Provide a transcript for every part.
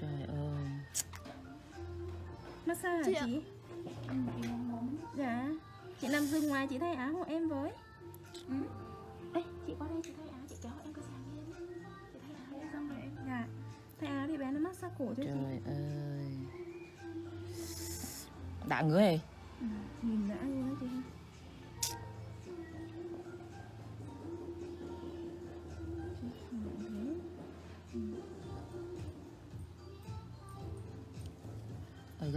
trời ơi. Massage Chị chị? Dạ. Chị nằm giường ngoài chị thay áo hộ em với. Ừ. Ê, chị qua đây chị thay áo chị kéo em cái sàn đi. Em chị thay áo đi xong rồi em dạ. Thay áo thì bé nó massage cổ cho chị. Trời ơi. Đã ngứa rồi. Ừ, nhìn đã luôn đó chị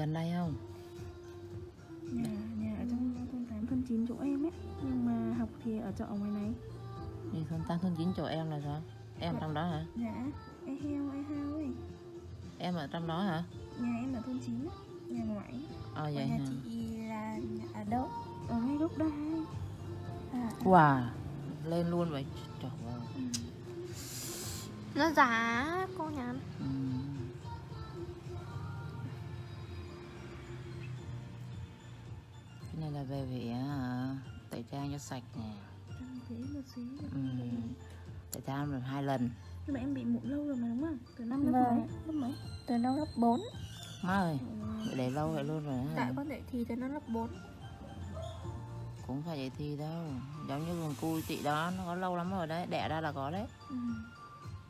gần đây không? Nhà nhà ở trong thôn tám thôn chín chỗ em ấy. Nhưng mà học thì ở trọ ngoài này. Đi thôn tám thôn chín chỗ em là sao? Em trong đó hả? Dạ ai heo ai hao ấy. Em ở trong đó hả? Nhà em ở thôn chín á nhà ngoại. Ờ vậy nhà hả? chị là ở đâu? Ở ngay gốc đai. À, wow lên luôn vậy. Trời ơi. Ừ. nó giá cô nhắn ừ. Này là về hả? Tẩy trang cho sạch nè. Trang thế một xíu ừ. tẩy trang được hai lần. Nhưng mà em bị mụn lâu rồi mà đúng không? Từ năm lớp Vâng. mấy? Lớp mấy? Từ nó lớp 4 má ơi bị để lâu vậy luôn rồi tại con dạy thì từ nó lớp 4 cũng phải vậy thì đâu. Giống như con cu chị đó nó có lâu lắm rồi đấy đẻ ra là có đấy. Ừ.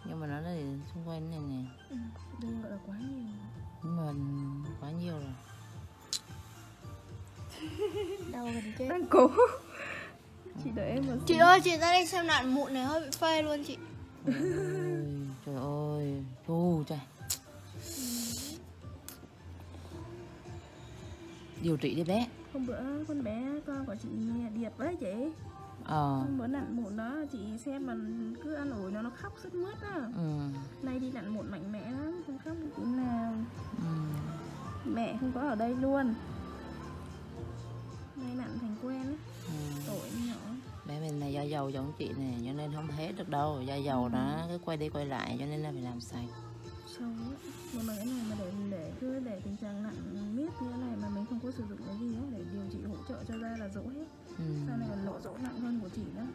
nhưng mà nó thì xung quanh này nè. Ừ. đừng gọi là quá nhiều. Nhưng mà quá nhiều rồi đâu gần chết. Đang cố. Chị đợi em một chị ơi chị ra đây xem nạn mụn này hơi bị phê luôn chị. Trời ơi trời ơi. Chu trời. Điều trị đi bé. Hôm bữa con bé con của chị điệp đấy chị. Ờ. Hôm bữa nặn mụn đó chị xem mà cứ ăn ủi nó nó khóc sức mướt á. Ừ. Nay đi nặn mụn mạnh mẽ lắm không khóc tí nào. Ừ. Mẹ không có ở đây luôn nay nặn thành quen á ừ. tội nhỏ bé mình này da dầu giống chị nè cho nên không hết được đâu da dầu nó cứ quay đi quay lại cho nên là phải làm sạch á nhưng mà cái này mà để để cứ để tình trạng nặng miết như thế này mà mình không có sử dụng cái gì á để điều trị hỗ trợ cho da là dỗ hết ừ. sau này còn lộ dỗ nặng hơn của chị nữa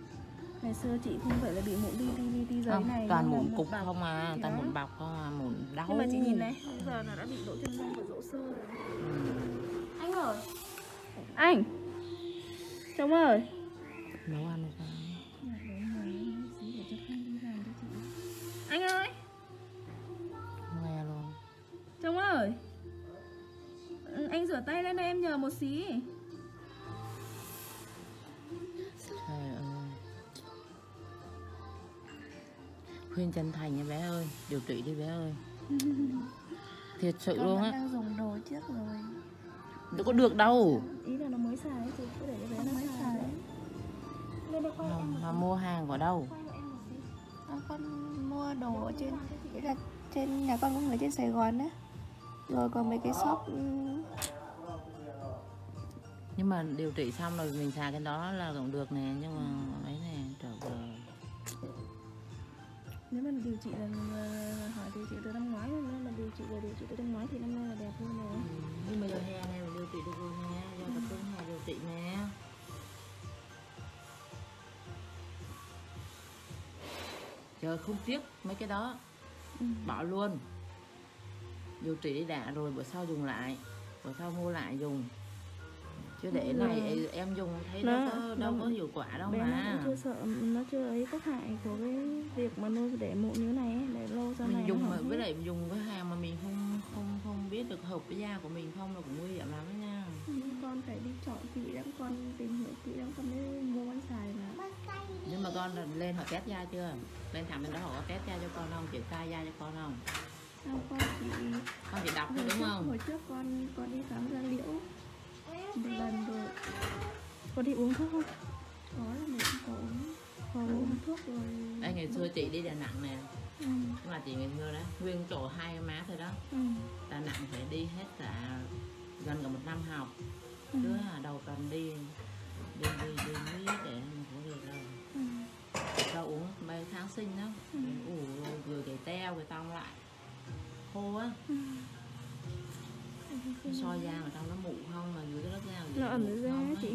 ngày xưa chị không phải là bị mụn đi đi đi đi giấy không, này toàn mụn cục bọc. không à toàn đó. mụn bọc không à mụn đau nhưng mà chị nhìn này bây giờ nó đã bị lỗ chân lông và lỗ sơ rồi ừ. anh ơi anh. Chồng ơi. Nấu ăn sao anh ơi. Nghe luôn. Chồng ơi. Anh rửa tay lên đây em nhờ một xí. Trời ơi. Khuyên chân thành nha bé ơi. Điều trị đi bé ơi. Thiệt sự con luôn á. đang dùng đồ trước rồi đâu có được đâu. Ý là nó mới xài chị cứ để cho bé Nó nó mới xài mà, mà mua hàng ở đâu? À, con mua đồ ở trên nghĩa là trên nhà con có người trên Sài Gòn á. Rồi còn mấy cái shop ừm, nhưng mà điều trị xong rồi mình xài cái đó là cũng được nè nhưng mà ấy nè trời ơi. Nếu mà điều trị là là hỏi điều trị từ năm ngoái nên là điều trị là điều trị từ năm ngoái thì năm nay là đẹp hơn rồi. Nhưng mà giờ hè này điều trị được rồi nè giờ tập trung hè điều trị nè. Trời không tiếc mấy cái đó. Ừ. bỏ luôn. Điều trị đi đã rồi bữa sau dùng lại. Bữa sau mua lại dùng chứ để Ừ. này em dùng thấy Nó- đâu có đâu nó- có hiệu quả đâu bé nó mà. cũng chưa sợ nó chưa ấy tác hại của cái việc mà nuôi để mụn như này để lâu này mình nó dùng mà với lại dùng cái hàng mà mình không không không biết được hợp với da của mình không là cũng nguy hiểm lắm đó nha. Ừ, con phải đi chọn kỹ lắm con tìm hiểu kỹ lắm con mới mua con xài mà. Nhưng mà con lên họ test da chưa? Lên thẳng bên đó họ có test da cho con không? Kiểm tra da cho con không? Không con chỉ con chỉ đọc thôi đúng không? hồi trước con con đi khám da liễu một lần rồi con đi uống thuốc không có là mình không có uống có uống thuốc rồi Ê, ngày xưa chị đi Đà Nẵng nè ừ. nhưng mà chị ngày xưa đó nguyên chỗ hai má thôi đó Ừ. Đà Nẵng phải đi hết cả gần cả một năm học Ừ. cứ là đầu tuần đi đi đi đi Mỹ để mà có việc đâu Ừ. uống mấy tháng sinh đó Ừ. ủ rồi cái teo cái tông lại khô á Ừ. soi da mà trong nó mụ không mà dưới cái lớp da nó ẩm dưới da chị.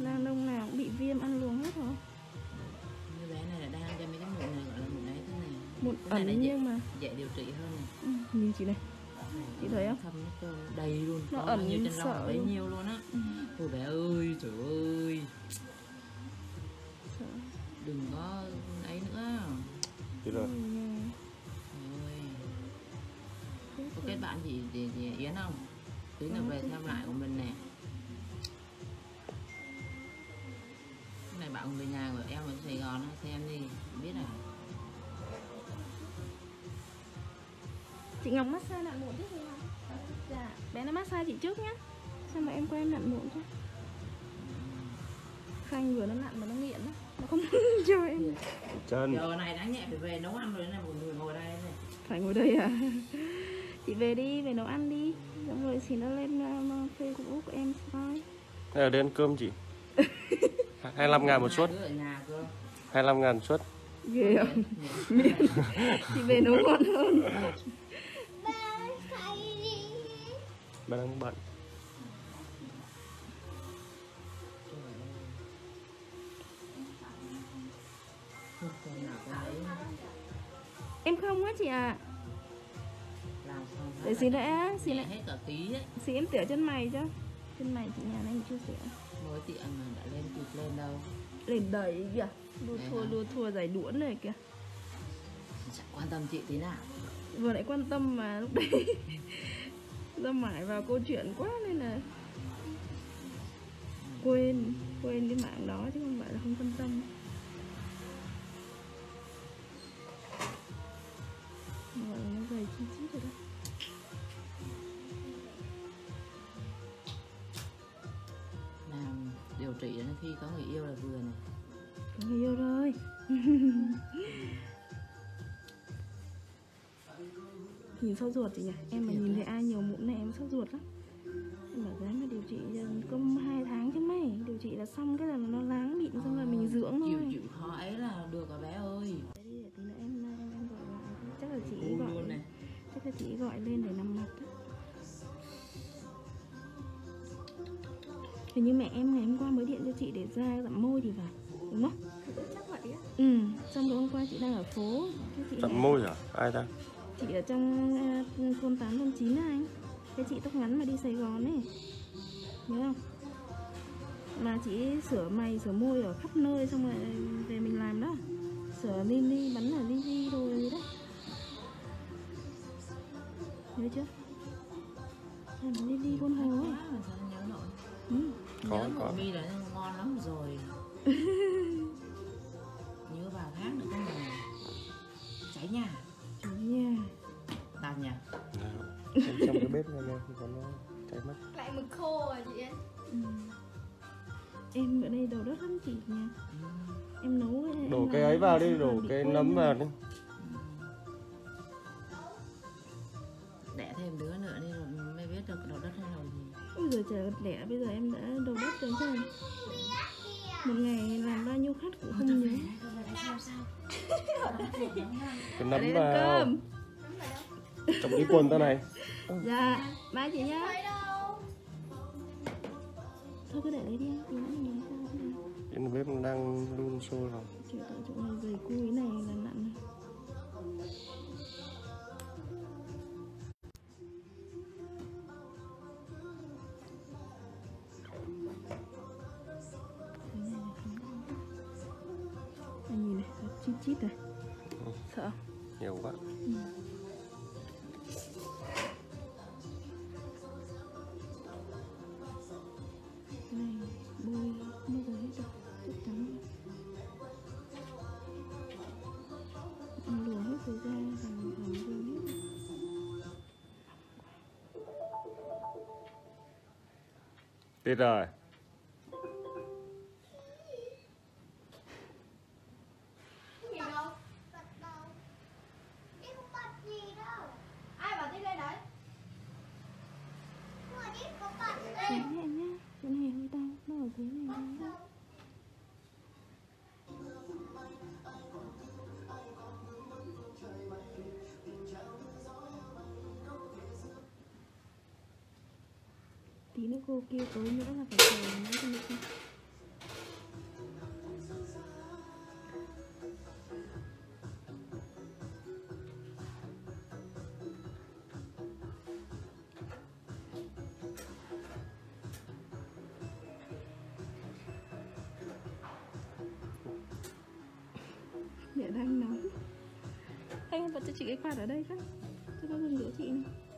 Là đông nào cũng bị viêm ăn luồng hết rồi. Như bé này là đang cho mấy cái mụn này gọi là mụn ấy thế này. Này ẩn là nhưng mà dễ điều trị hơn này. Ừ, nhìn chị này. Chị thấy không? thâm nó cơ đầy luôn Nó ẩn nhiêu trên là bấy luôn. nhiêu luôn á. Ừ, Ôi bé ơi trời ơi. Sợ. đừng có ấy nữa. Thế rồi. Có kết bạn gì gì, gì Yến không tí nữa Có về chứ. xem lại của mình nè cái này bạn người nhà của em ở Sài Gòn á, xem đi biết à chị Ngọc massage nặn mụn trước đi không? Dạ, bé nó massage chị trước nhá Xong rồi em qua em nặn mụn cho Khanh vừa nó nặn mà nó nghiện đó Nó không cho em Chân. giờ này đáng nhẹ phải về nấu ăn rồi này một người ngồi đây này Phải ngồi đây à Chị về đi, về nấu ăn đi Xong rồi thì nó lên uh, Facebook của em coi Đây ở đây ăn cơm chị. 25 ngàn một suất. đứa ở nhà cơ 25 ngàn suất. Ghê không? chị về nấu ngon hơn Bà đang bận. Em không á chị à làm xong Để xin đã, xin nhẹ đã hết cả tí ấy. Xin em tỉa chân mày cho. Chân mày chị nhà này chưa tỉa. Mới tiện mà đã lên kịp lên đâu. Lên đầy kìa. Đua Thế thua hả? đua thua giải đuỗn này kìa. Chẳng quan tâm chị tí nào. Vừa lại quan tâm mà lúc đấy. Ra mãi vào câu chuyện quá nên là Quên, quên cái mạng đó chứ không phải là không quan tâm. Gọi là nó dày chi chít trị đến khi có người yêu là vừa này Có người yêu rồi. Nhìn sốt ruột chị nhỉ? Em mà nhìn thấy ai nhiều mụn này em sốt ruột lắm. Em bảo dám mà điều trị công 2 tháng chứ mấy Điều trị là xong cái là nó láng mịn xong rồi mình dưỡng chịu thôi. chịu khó ấy là được rồi bé ơi. Đấy đi, để tí nữa em, em, em gọi lại. Chắc là chị gọi Chắc là chị gọi lên để nằm mặt Hình như mẹ em ngày hôm qua mới điện cho chị để ra dặm môi thì phải Đúng không? chắc vậy á Ừ, xong rồi hôm qua chị đang ở phố Tận môi à? Ai ta? Chị ở trong uh, thôn 8, thôn 9 á anh Cái chị tóc ngắn mà đi Sài Gòn ấy Nhớ không? Mà chị sửa mày, sửa môi ở khắp nơi xong rồi về mình làm đó Sửa mini, bắn ở Lily đồ gì đấy Nhớ chưa? Làm Lily con hồ ấy Có, nhớ có. mi là ngon lắm rồi nhớ vào khác nữa không mà cháy nhà tao nhà Nào. Bên trong cái bếp này này có nó cháy mất. lại mực khô à chị Yến Ừ. Em ở đây đầu đất lắm chị nha Em nấu em Đổ cái ấy vào đi, đổ cái nấm rồi. vào đi. đẻ thêm đứa nữa đi rồi mới biết được đầu đất hay là gì Ôi giờ trời lẻ. Bây giờ em đã đầu đất rồi chứ. Một ngày làm bao nhiêu khách cũng không nhớ Cái nấm vào. Trong cái quần ta này. Dạ, ba chị nhá. Thôi cứ để đấy đi. Em, tí nữa mình lấy sao cũng được Trên bếp đang đun sôi vào. Kiểu tại chỗ này dày cui này là nặng này chít chít này Sợ. Không? Nhiều quá. Cái này bôi kia tối nữa là phải chờ mấy cái nữa Mẹ đang nói. Anh vẫn cho chị cái quạt ở đây khác Cho nó dừng giữa chị này.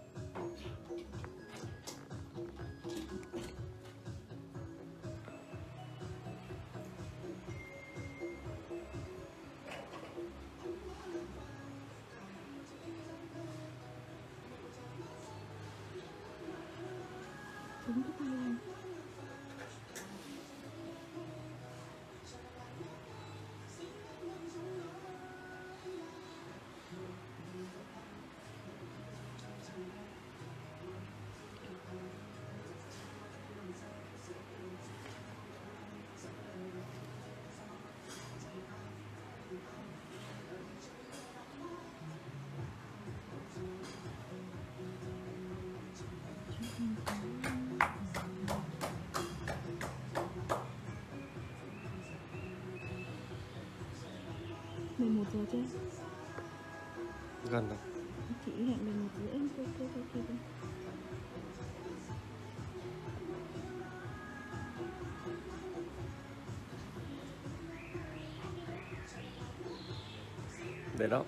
11 giờ chưa? Gần rồi Chị hẹn 11 rưỡi Tôi tôi tôi kịp? Để đó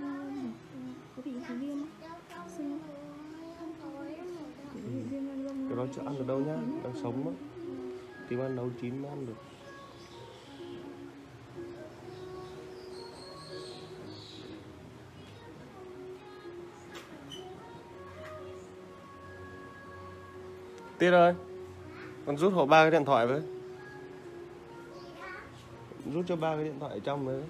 viêm có bị cái viêm không? có viêm Cái đó chưa ăn được đâu nhá, đang sống á. Tìm ăn nấu chín mới ăn được. Tiết ơi Con rút hộ ba cái điện thoại với Rút cho ba cái điện thoại ở trong với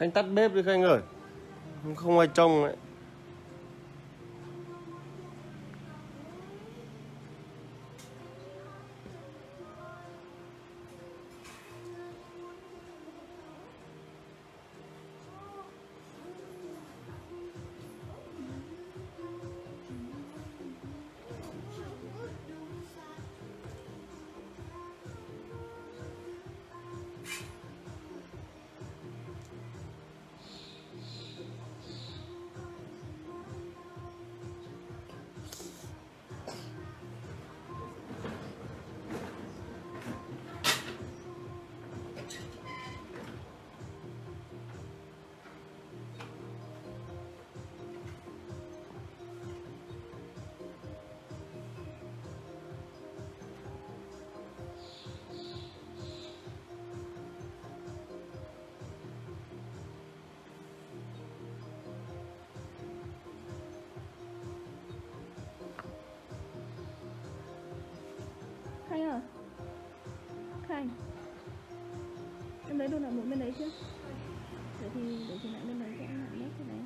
Anh tắt bếp đi Khanh ơi. Không ai trông ấy. Khanh. Em lấy đồ nặn mũi bên đấy chưa? Vậy thì để chị nặn bên đấy cho em nét cái đấy.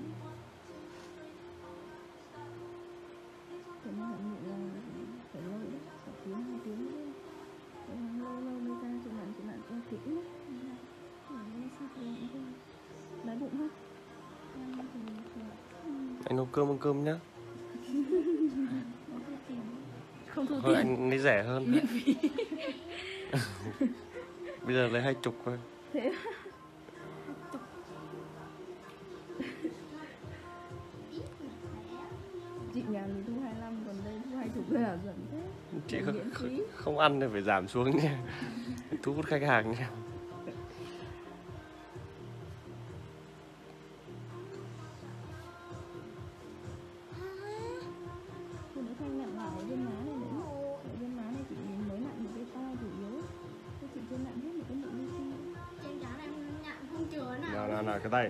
Để nó nặn mũi là phải lâu đấy Cả tiếng, hai tiếng đấy Để nó lâu lâu mới ra chị nặn, chị nặn cho kỹ Để không Đáy bụng không? Anh nấu cơm ăn cơm nhá. Không thu Thôi tiền anh lấy rẻ hơn Bây giờ lấy hai chục thôi. Thế Chị nhà thì thu 25 còn đây thu 20 là dần thế. Chị không, không ăn thì phải giảm xuống nha. Thu hút khách hàng nha chứa nào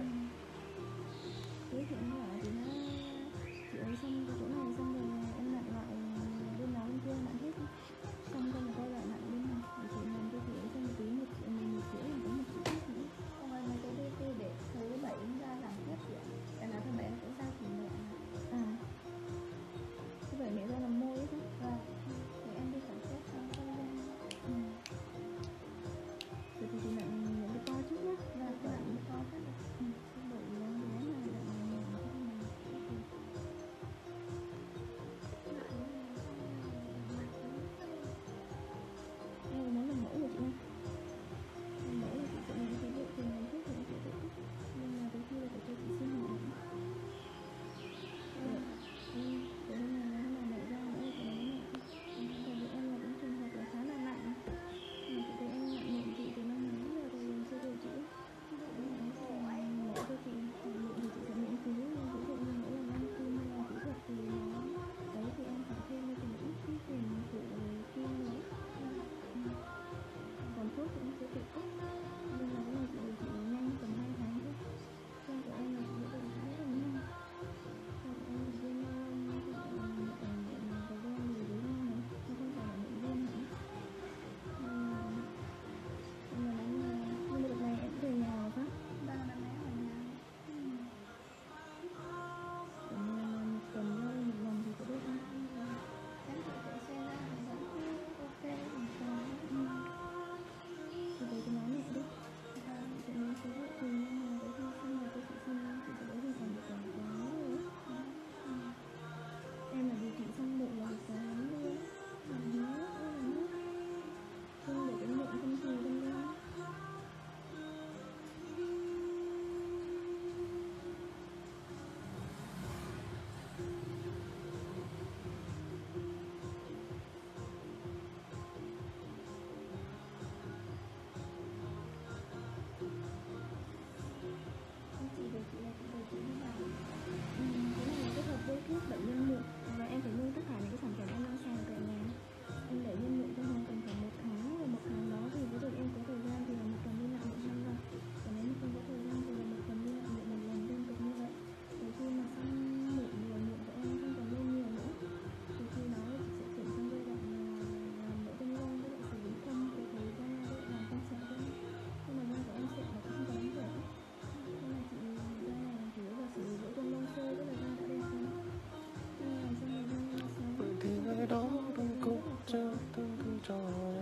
잊었던 그저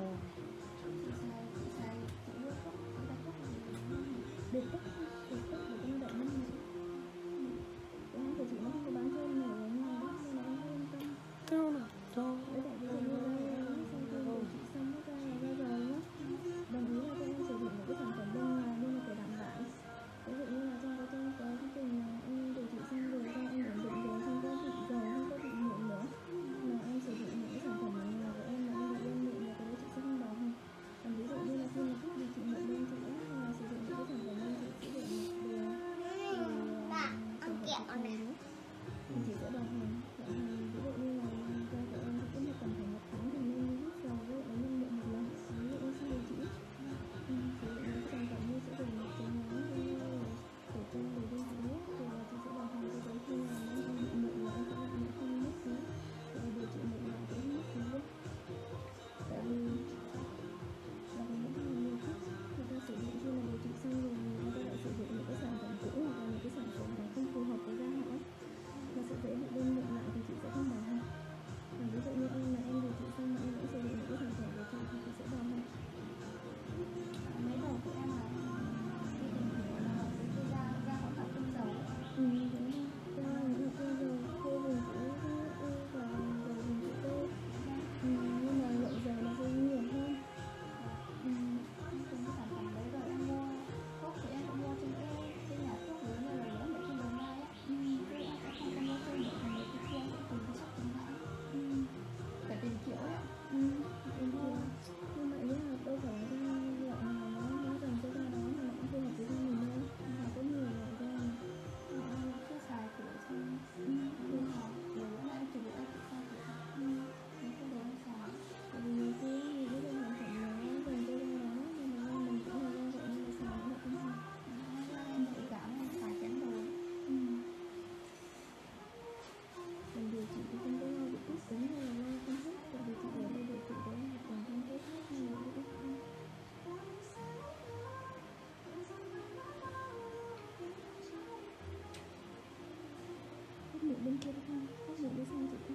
bên kia đúng không áp dụng cái sang chị ta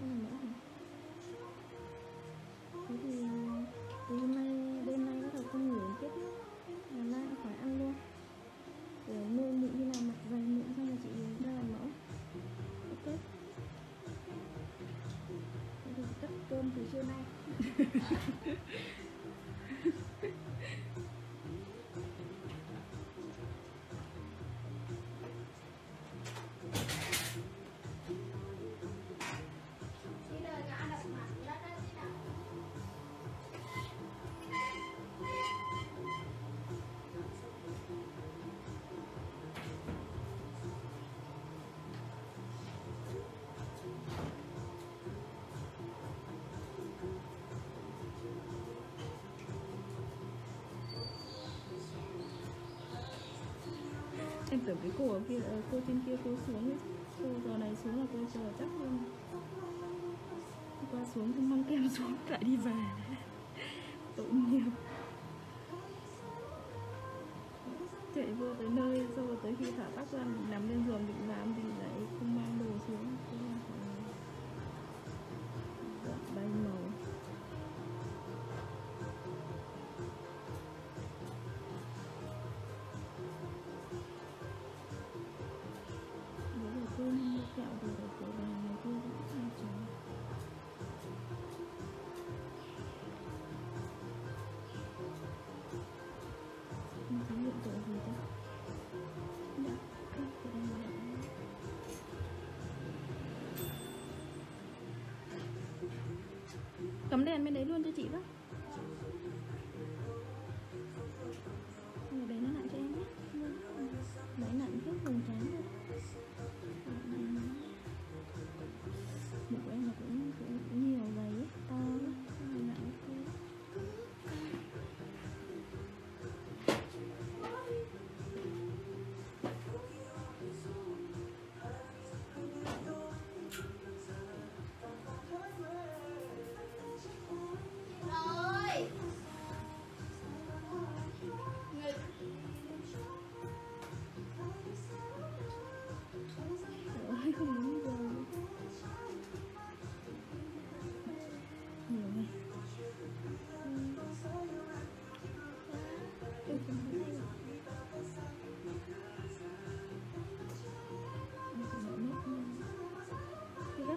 em làm thì thì đêm nay bắt đầu con ngủ tiếp mai phải ăn luôn để nuôi mụn như nào mặt dày mụn xong là chị ra mẫu. Ok. Thế cơm từ trưa nay. thành tưởng cái cổ kia ờ, cô trên kia cô xuống ấy. Cô giờ này xuống là cô chờ chắc luôn. Qua xuống, không mang kem xuống, lại đi về. cấm đèn bên đấy luôn cho chị với.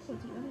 Của chị nó